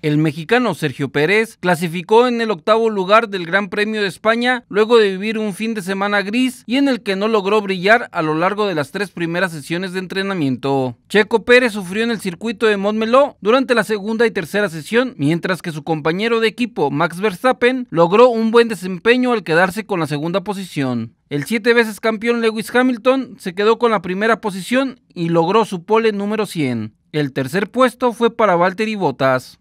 El mexicano Sergio Pérez clasificó en el octavo lugar del Gran Premio de España luego de vivir un fin de semana gris y en el que no logró brillar a lo largo de las tres primeras sesiones de entrenamiento. Checo Pérez sufrió en el circuito de Montmeló durante la segunda y tercera sesión, mientras que su compañero de equipo Max Verstappen logró un buen desempeño al quedarse con la segunda posición. El siete veces campeón Lewis Hamilton se quedó con la primera posición y logró su pole número 100. El tercer puesto fue para Valtteri Bottas.